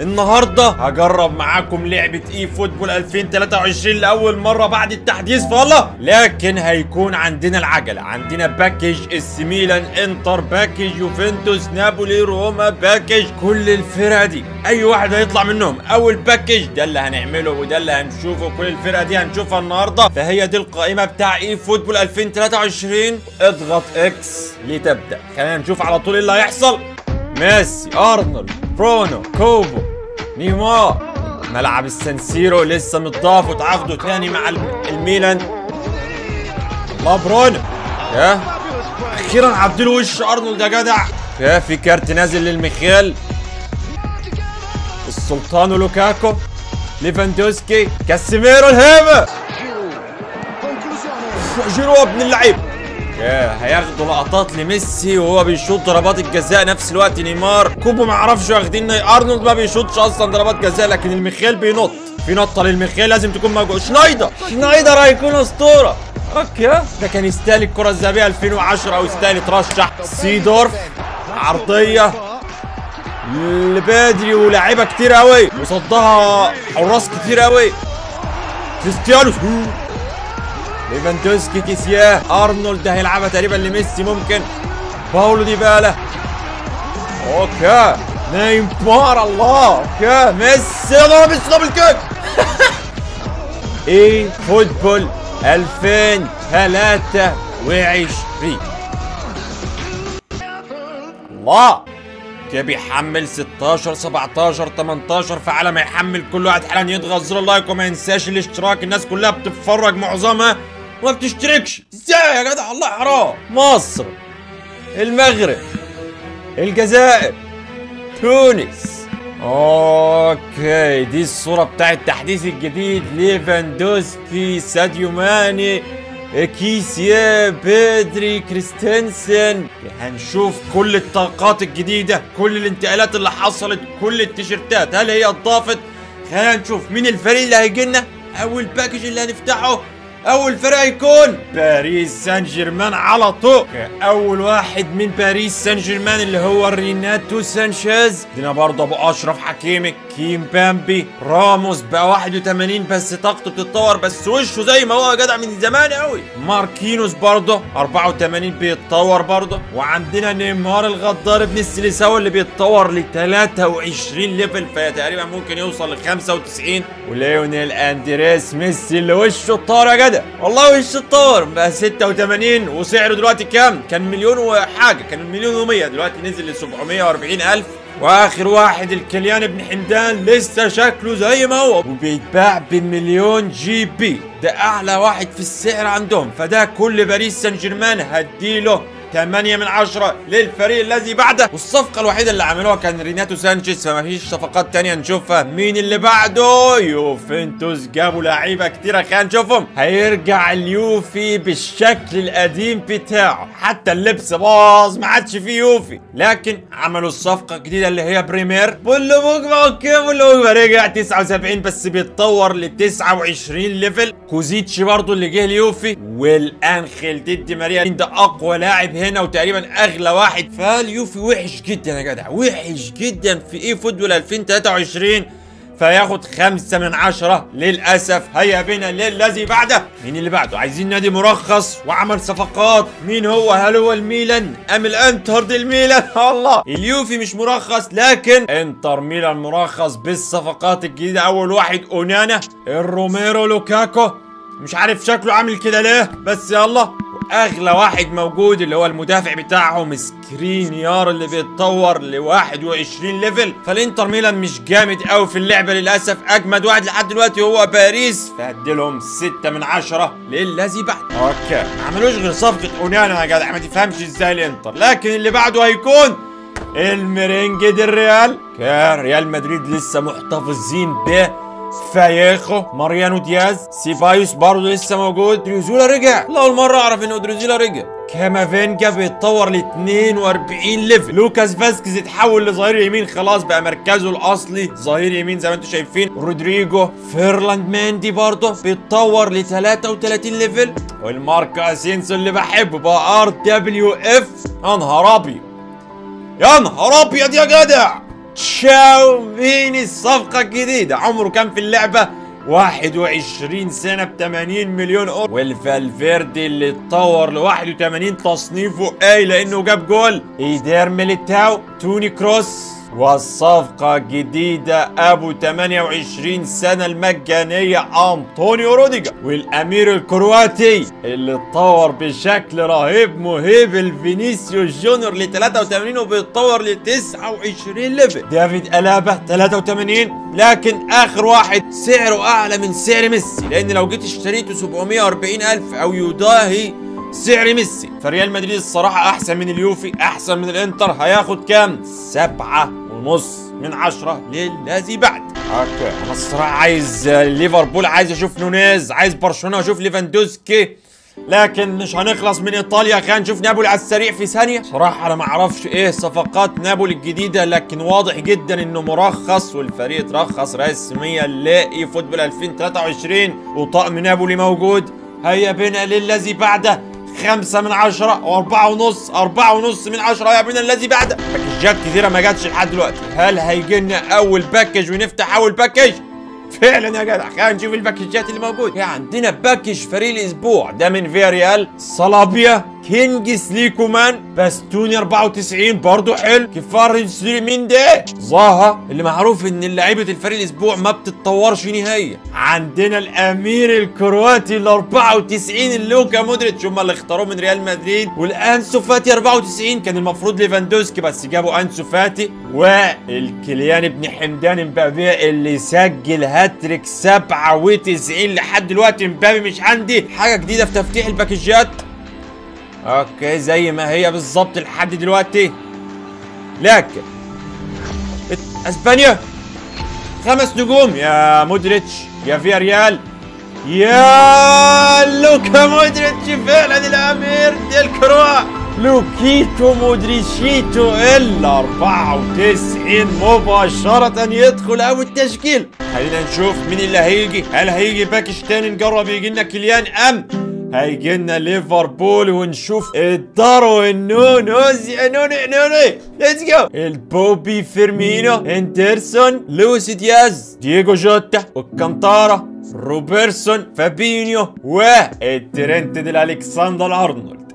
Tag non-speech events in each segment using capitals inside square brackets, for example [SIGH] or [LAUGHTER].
النهارده هجرب معاكم لعبة eFootball 2023 لأول مرة بعد التحديث فالله لكن هيكون عندنا العجلة. عندنا package AC ميلان انتر package يوفنتوس نابولي روما package كل الفرق دي. أي واحد هيطلع منهم. أول package ده اللي هنعمله وده اللي هنشوفه كل الفرقة دي هنشوفها النهارده. فهي دي القائمة بتاع eFootball 2023 اضغط X لتبدأ. خلينا نشوف على طول إيه اللي هيحصل. ميسي أرنولد برونو كوبو نيمار. ملعب السانسيرو لسه متضاف وتعاقدوا تاني مع الم- الميلان. الله برونو. يا أخيرا عدلوا وش أرنولد يا جدع. يا في كارت نازل للمخيال السلطان لوكاكو ليفاندوسكي كاسيميرو الهيبة. جيرو ابن اللعيب. هياخدوا لقطات لميسي وهو بيشوط ضربات الجزاء نفس الوقت. نيمار كوبو ما يعرفش واخدين أرنولد ما بيشوطش أصلا ضربات جزاء لكن المخيال بينط. في نطة للمخيال لازم تكون موجود شنايدر شنايدر هيكون أسطورة. أوكي. ده كان يستاهل الكرة الذهبية 2010 أو يستاهل يترشح. سيدورف عرضية. لبدري ولاعيبة كتير قوي وصدها حراس كتير قوي كريستيانو. ليفاندوسكي كيسيه أرنولد هيلعبها تقريبا لميسي ممكن. باولو ديبالا. أوكي. نيمار الله. أوكي. ميسي ميسي double kick eFootball 2023 الله. كده بيحمل 16 17 18 فعلى ما يحمل كل واحد حالا يضغط زر اللايك وما ينساش الاشتراك. الناس كلها بتتفرج معظمها وما بتشتركش. إزاي يا جدع؟ الله حرام مصر المغرب الجزائر تونس. أوكي دي الصورة بتاعت التحديث الجديد. ليفاندوسكي ساديو ماني كيسيا بيدري كريستنسن. هنشوف كل الطاقات الجديدة كل الانتقالات اللي حصلت كل التيشيرتات. هل هي اضافت خلينا نشوف مين الفريق اللي هيجي لنا. أول package اللي هنفتحه اول فريق هيكون باريس سان جيرمان على طول. اول واحد من باريس سان جيرمان اللي هو ريناتو سانشيز. دينا برضه أبو أشرف حكيمي كيم بامبي راموس بقى 81 بس طاقته بتتطور بس وشه زي ما هو جدع من زمان قوي ماركينوس برضه 84 بيتطور برضه. وعندنا نيمار الغدار ابن السيليساو اللي بيتطور ل 23 level فتقريبا ممكن يوصل ل 95 وليونيل أندريس ميسي اللي وشه اتطور يا جدع. والله وشه اتطور بقى 86 وسعره دلوقتي كام؟ كان مليون وحاجة كان مليون و100 دلوقتي نزل ل 740 ألف. وآخر واحد الكليان ابن حمدان لسه شكله زي ما هو. وبيتباع بمليون GP. ده أعلى واحد في السعر عندهم. فده كل باريس سان جيرمان هديله. 8 من 10 للفريق الذي بعده. والصفقة الوحيدة اللي عملوها كان ريناتو سانشيز فما فيش صفقات تانية نشوفها. مين اللي بعده؟ يوفنتوس. جابوا لعيبة كتيرة خلينا نشوفهم. هيرجع اليوفي بالشكل القديم بتاعه. حتى اللبس باظ ما عادش فيه يوفي. لكن عملوا الصفقة الجديدة اللي هي بريمير. بولو بوجبا أوكي بولو بوجبا رجع 79 بس بيتطور ل 29 level كوزيتش برضو اللي جه اليوفي. والانخيل دي دي ماريا. ده أقوى لاعب هنا. وتقريبا أغلى واحد. فاليوفي وحش جدا يا جدع وحش جدا في eFootball 2023 فياخد خمسة من عشرة للأسف. هيا بنا للذي بعده. مين اللي بعده؟ عايزين نادي مرخص وعمل صفقات. مين هو؟ هل هو الميلان أم الأنتر دي الميلان [LAUGHS] الله. اليوفي مش مرخص لكن إنتر ميلان مرخص بالصفقات الجديدة. أول واحد أونانا الروميرو لوكاكو. مش عارف شكله عامل كده ليه بس يلا. أغلى واحد موجود اللي هو المدافع بتاعهم سكرينيار اللي بيتطور ل 21 level فالإنتر ميلان مش جامد قوي في اللعبة للأسف أجمد واحد لحد دلوقتي هو باريس. فهديلهم 6 من 10 للذي بعد. أوكي. ما عملوش غير صفقة أونانا يا جدع ما تفهمش إزاي الإنتر. لكن اللي بعده هيكون الميرينجي الريال كان ريال مدريد لسه محتفظين به. فاييخو ماريانو دياز سيبايوس برضه لسه موجود أودريوزولا رجع والله اول مره اعرف ان أودريوزولا رجع كامافينجا بيتطور ل 42 level لوكاس فاسكيز اتحول لظهير يمين خلاص بقى مركزه الأصلي. ظهير يمين زي ما أنتم شايفين. رودريجو فيرلاند ماندي برضه. بيتطور ل 33 level والماركو اسينسو اللي بحبه بقى RWF يا نهار أبيض. يا نهار أبيض يا جدع. تشاوميني الصفقة الجديدة. عمره كان في اللعبة 21 سنة ب 80 مليون أورو. والفالفيردي اللي اتطور ل 81 تصنيفه ليه لأنه جاب جول. إيدير ميليتاو توني كروس. والصفقة الجديدة أبو 28 سنة المجانية أنطونيو روديجر والأمير الكرواتي اللي اتطور بشكل رهيب مهيب الفينيسيوس جونيور ل 83 وبيتطور ل 29 level دافيد ألابا 83 لكن آخر واحد سعره أعلى من سعر ميسي لأن لو جيت اشتريته 740 ألف أو يضاهي سعر ميسي فريال مدريد الصراحة أحسن من اليوفي أحسن من الإنتر هياخد كام؟ سبعة ونص من عشرة للذي بعد. أوكي. أنا الصراحة عايز ليفربول عايز أشوف نونيز عايز برشلونة أشوف ليفاندوسكي. لكن مش هنخلص من إيطاليا خلينا نشوف نابولي على السريع في ثانية. صراحة أنا ما أعرفش إيه صفقات نابولي الجديدة لكن واضح جدا إنه مرخص والفريق اترخص رسميا ل eFootball 2023 وطقم نابولي موجود. هيا بنا للذي بعده. خمسة من عشرة وأربعة ونص أربعة ونص من عشرة يا بنا الذي بعده باكجات كثيرة ما جاتش لحد دلوقتي. هل هيجي لنا أول باكج ونفتح أول باكج؟ فعلا يا جدع. خلينا نشوف الباكجات اللي موجود. عندنا باكج فريق الأسبوع. ده من فيا ريال صلابيا. كينجز ليكومان باستوني 94 برضه حلو. كفار مين ده؟ زاها. اللي معروف إن لعيبة الفريق الأسبوع ما بتتطورش نهائيا عندنا الأمير الكرواتي ال 94 لوكا مودريتش. هم اللي اختاروه من ريال مدريد. والانسو فاتي 94 كان المفروض ليفاندوسكي بس جابوا أنسو فاتي. والكليان ابن حمدان مبابي اللي سجل هاتريك 97 لحد دلوقتي. مبابي مش عندي. حاجة جديدة في تفتيح الباكجات. okay زي ما هي بالظبط لحد دلوقتي. لكن إسبانيا خمس نجوم. يا مودريتش يا فيا ريال يا لوكا مودريتش فعلا الأمير ديل كروا لوكيتو مودريتشيتو ال 94 مباشرة يدخل أو التشكيل. خلينا نشوف مين اللي هيجي. هل هيجي package تاني نجرب يجي لنا كيليان أم؟ هيجي لنا ليفربول ونشوف الداروين نونوز نوني نوني let's go البوبي فيرمينو اندرسون لويس دياز دييجو جوتا والكانتارا روبرسون فابينيو والترنتد الكسندر أرنولد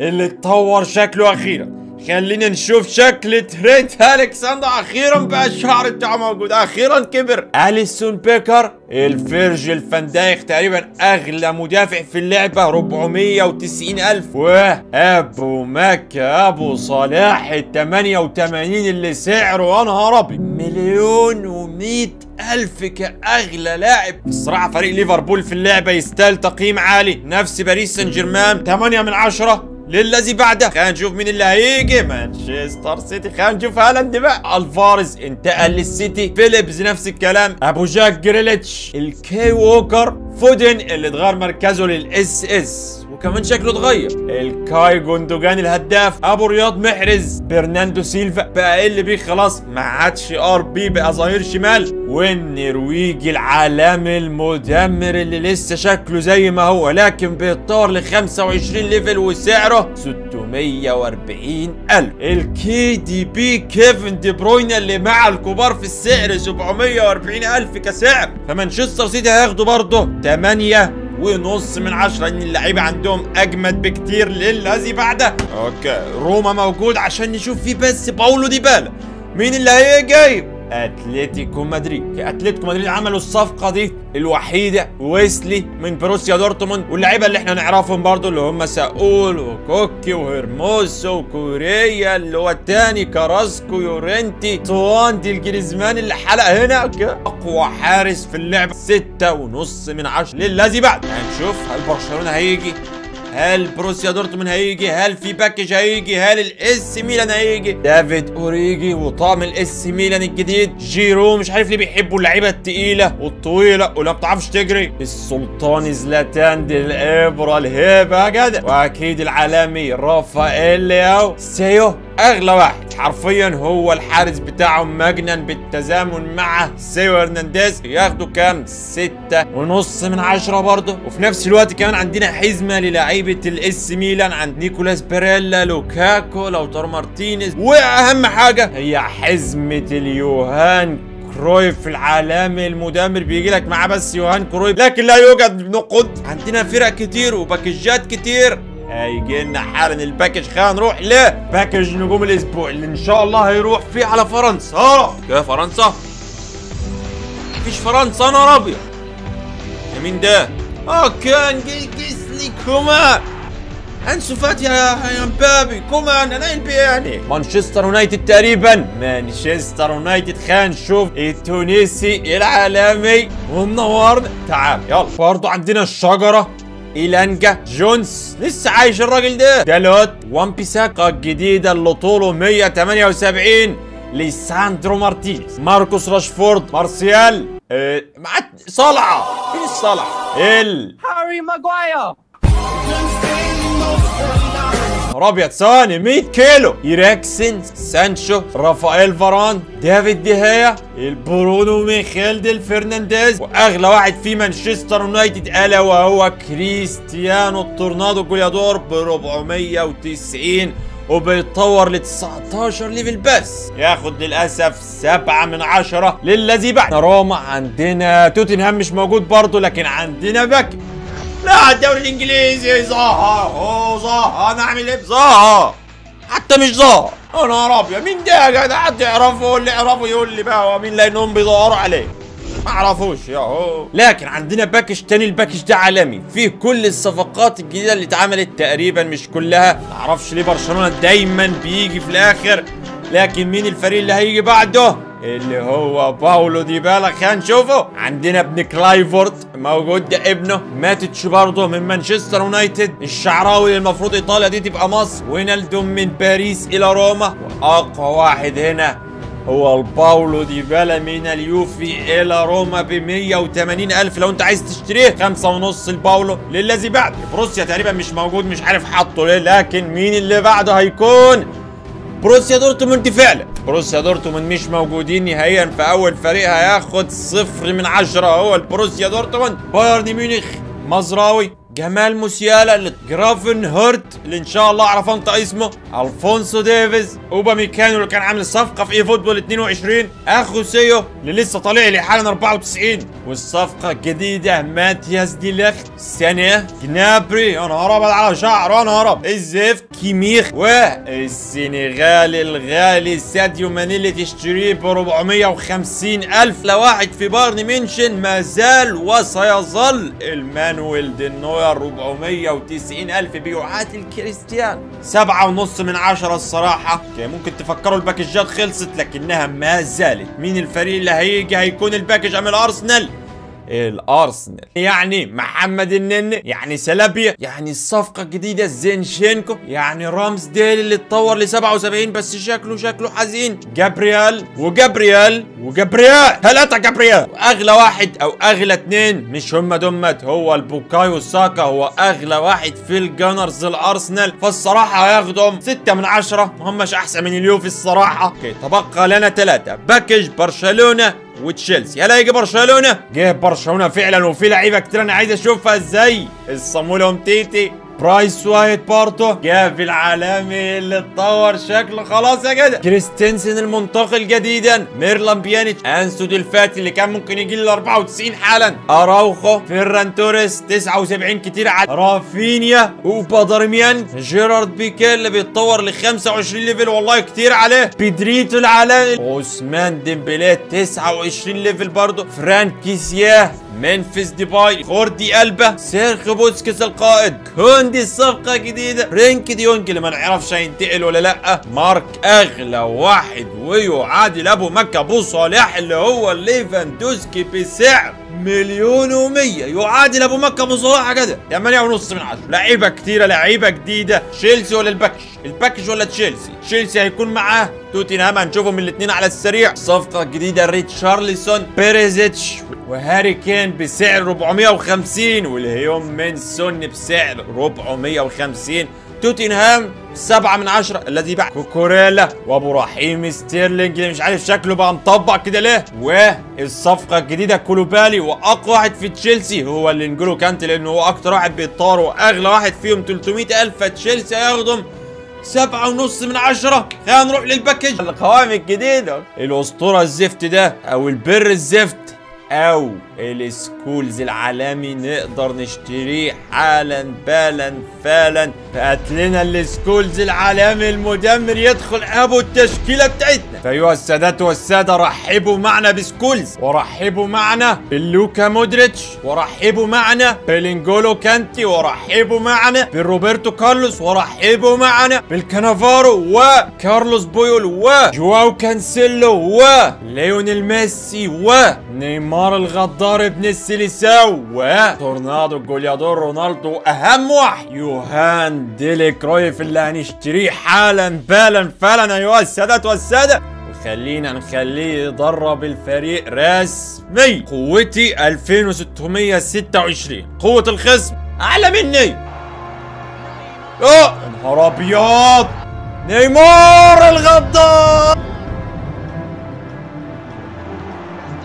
اللي اتطور شكله أخيرا. خلينا نشوف شكل ترينت ألكسندر أخيرا بقى الشعر بتاعه موجود. أخيرا كبر. أليسون بيكر الفيرجل فاندايخ تقريبا أغلى مدافع في اللعبة 490 ألف. وأبو مكة أبو صلاح ال 88 اللي سعره يا نهار أبيض. مليون و100 ألف كأغلى لاعب. الصراحة فريق ليفربول في اللعبة يستاهل تقييم عالي. نفس باريس سان جيرمان 8 من 10 للذي بعده. خلينا نشوف مين اللي هيجي. مانشستر سيتي. خلينا نشوف هالاند بقى. الفارز انتقل للسيتي. فيليبز نفس الكلام. أبو جاك جريليتش. الكي ووكر. فودن اللي اتغير مركزه لل SS. وكمان شكله اتغير. الكاي جوندوجان الهداف ابو رياض محرز. برناندو سيلفا بقى ال LB خلاص ما عادش RB بقى ظهير شمال. والنرويجي العالمي المدمر اللي لسه شكله زي ما هو لكن بيتطور ل 25 level وسعره 640 ألف. ال KDB كيفن دي بروين اللي مع الكبار في السعر 740 ألف كسعر. فمانشستر سيتي هياخدوا برضه 8 ونص من عشرة إن اللعيبة عندهم أجمد بكتير للذي بعده okay روما موجود عشان نشوف فيه بس باولو ديبالا. مين اللي هيجي؟ أتلتيكو مدريد. أتلتيكو مدريد عملوا الصفقة دي الوحيدة ويسلي من بروسيا دورتموند. واللعيبة اللي إحنا نعرفهم برضو اللي هم ساول وكوكي وهرموسو وكوريا اللي هو التاني كاراسكو يورنتي طوان دي الجريزمان اللي حلق هنا. أقوى حارس في اللعبة ستة ونص من عشرة. للذي بعد. هنشوف هل برشلونة هيجي. هل بروسيا دورتموند هيجي؟ هل في package هيجي؟ هل الاس ميلان هيجي؟ دافيد أوريجي وطقم الاس ميلان الجديد. جيرو مش عارف ليه بيحبوا اللعيبة التقيلة والطويلة ولا بتعرفش تجري. السلطان زلاتان دي الابره الهيبة جدع. وأكيد العالمي رافائيل لياو. سيو. واغلى واحد. حرفيا هو الحارس بتاعهم مجنن بالتزامن مع سيو هرنانديز. ياخدوا كام ستة ونص من عشرة برضه. وفي نفس الوقت كمان عندنا حزمة للعيبة الاس ميلان. عند نيكولاس باريلا لوكاكو لوتارو مارتينيز. وأهم حاجة هي حزمة اليوهان كرويف العالمي المدمر. بيجي لك معاه بس يوهان كرويف لكن لا يوجد نقود. عندنا فرق كتير وباكجات كتير. هيجي لنا حالا ال package. خلينا نروح ل package نجوم الأسبوع اللي إن شاء الله هيروح فيه على فرنسا. كده فرنسا؟ مفيش فرنسا نهار أبيض. يا مين ده؟ آه كينجسلي كومان. أنسو فاتي يا يا مبابي كومان أنا إلبي يعني. مانشستر يونايتد تقريبا. مانشستر يونايتد خلينا نشوف. التونسي العالمي. ومنورنا تعال يلا. برضه عندنا الشجرة. إيلانجا جونز. لسه عايش الراجل ده. دالوت وان بيساكا الجديدة اللي طوله 178 ليساندرو مارتينيز. ماركوس راشفورد مارسيال معت صلعة فين الصلعة ال هاري ماجواير ابيض ثاني 100 كيلو. إيريكسن سانشو رافائيل فاران دافيد ديهيا البرونو ميخيل ديل فرنانديز وأغلى واحد في مانشستر يونايتد ألا وهو كريستيانو التورنادو جوليادور ب 490 وبيتطور ل 19 level بس. ياخد للأسف 7 من 10 للذي بعد. روما عندنا توتنهام مش موجود برضه لكن عندنا package لا الدوري الإنجليزي ظاهر هو ظاهر أنا اعمل إيه؟ بظاهر حتى مش ظاهر نهار ابيض مين ده يا جدع؟ حد يعرفه اللي يعرفه يقول لي بقى هو مين؟ لانهم بيدوروا عليه. ما أعرفوش يا هو. لكن عندنا package تاني ال package ده عالمي. فيه كل الصفقات الجديدة اللي اتعملت تقريبا مش كلها. معرفش ليه برشلونة دايما بيجي في الآخر. لكن مين الفريق اللي هيجي بعده؟ اللي هو باولو ديبالا. خلينا نشوفه. عندنا ابن كلايفرت موجود ده ابنه. ماتيتش برضه من مانشستر يونايتد. الشعراوي اللي المفروض إيطاليا دي تبقى مصر. وينالدوم من باريس إلى روما. وأقوى واحد هنا هو الباولو ديبالا من اليوفي إلى روما ب 180 ألف. لو أنت عايز تشتريه خمسة ونص الباولو للذي بعد. بروسيا تقريبا مش موجود مش عارف حاطه ليه. لكن مين اللي بعده هيكون؟ بروسيا دورتموند فعلا بروسيا دورتموند مش موجودين نهائيا في أول فريق هياخد صفر من عشرة. هو البروسيا دورتموند بايرن ميونخ مزراوي جمال موسيالا جرافن هورت اللي إن شاء الله أعرف أنطق اسمه ألفونسو ديفيز أوباميكانو اللي كان عامل صفقه في eFootball 22 اخو سيو اللي لسه طالع لي حالا 94 والصفقة الجديده ماتياس دي ليخت سنه جنابري أنا هرب على شعره أنا هرب. الزفت؟ كيميخ والسنغالي الغالي ساديو ماني اللي تشتريه ب 450 ألف لواحد في بايرن ميونشن ما زال وسيظل المانويل دي نوير 490 ألف بيعادل كريستيان سبعة ونص من عشرة الصراحة. كان ممكن تفكروا الباكجات خلصت لكنها ما زالت. مين الفريق اللي هيجي؟ هيكون ال package أم الأرسنال؟ الأرسنال. يعني محمد النني يعني سلابيا يعني الصفقه الجديده زينشينكو يعني رامز ديل اللي اتطور ل 77 بس شكله شكله حزين. جابريال وجابريال وجابريال. ثلاثة جابريال؟ أغلى واحد أو أغلى اتنين مش هم دمت هو البوكايو ساكا. هو أغلى واحد في ال Gunners الأرسنال. فالصراحة هياخدهم 6 من 10 ما أحسن من اليوفي الصراحة. أوكي تبقى لنا ثلاثة package برشلونة وتشيلسي. هل هيجي برشلونة؟ جه برشلونة فعلا وفي لعيبة كتير أنا عايز أشوفها. إزاي؟ الصامولو امتيتي برايس وايت بارتو. جاب العالمي اللي اتطور شكله؟ خلاص يا جدع. كريستنسن المنتقل جديدا. ميرلان بيانيتش. أنسو ديلفاتي اللي كان ممكن يجي ل 94 حالا. أراوخو. فيران توريس. 79 كتير على رافينيا. وبادرميان. جيرارد بيكي اللي بيتطور ل 25 level. والله كتير عليه. بيدريتو العالمي. عثمان ديمبلي 29 level برضه فرانك كيسياه ممفيس ديباي. خوردي ألبا. سيرخيو بوسكيس القائد. كوندي الصفقة جديدة. فرينكي دي يونج اللي ما نعرفش هينتقل ولا لأ. مارك أغلى واحد ويعادل أبو مكة أبو صالح اللي هو ليفاندوسكي بسعر. مليون ومية. يعادل أبو مكة ابو صلاح كده 8 ونص من عشرة. لعيبة كتيرة لعيبة جديدة. تشيلسي ولا ال package؟ ال package ولا تشيلسي؟ تشيلسي هيكون معاه توتنهام. هنشوفهم الاثنين على السريع. صفقة جديدة. ريتشارلسون بيريزيتش وهاري كين بسعر 450 والهيوم من سون بسعر 450 توتنهام سبعة من عشرة الذي باع كوكوريلا وابو رحيم ستيرلينج اللي مش عارف شكله بقى مطبق كده ليه؟ والصفقة الجديدة كوليبالي وأقوى واحد في تشيلسي هو النجولو كانتي لأنه هو أكتر واحد بيطار وأغلى واحد فيهم 300 ألف فتشيلسي هياخدهم سبعة ونص من عشرة. خلينا نروح لل package. القوائم الجديدة الأسطورة الزفت ده أو البر الزفت أو السكولز العالمي نقدر نشتريه حالا بالا فالا فهات لنا السكولز العالمي المدمر يدخل أبو التشكيلة بتاعتنا. فأيها السادات والسادة رحبوا معنا بسكولز ورحبوا معنا باللوكا مودريتش ورحبوا معنا بلينجولو كانتي ورحبوا معنا بالروبرتو كارلوس ورحبوا معنا بالكانافارو وكارلوس بويول وجواو كانسيلو وليونيل ميسي ونيمار الغدار. ابن السيليساو وتورنادو جوليادور رونالدو اهم واحد. يوهان ديلي كرويف اللي هنشتريه حالا بالا فعلا ايها السادات والساده خلينا نخليه يدرب الفريق رسمي. قوتي 2626 قوة الخصم أعلى مني. آه نهار أبيض نيمار الغدار.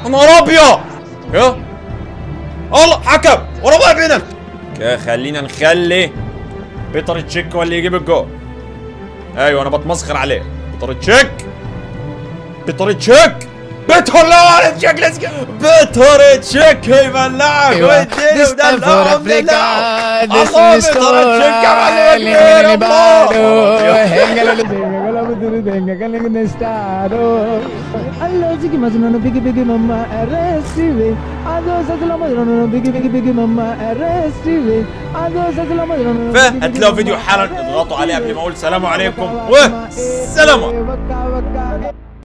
نهار أبيض يا الله حكم ورا بينك يا خلينا نخلي بيتر تشيك هو اللي يجيب الجول. أيوه أنا بتمسخر عليه. بيتر تشيك بيتر تشيك. بيتر لا تشيك ليتس جو بيتر تشيك يبلعك ويديني This time for ودلعه Africa. ومدلعه. This الله فهتلاقوا فيديو حالا اضغطوا عليه قبل ما أقول السلام عليكم والسلامة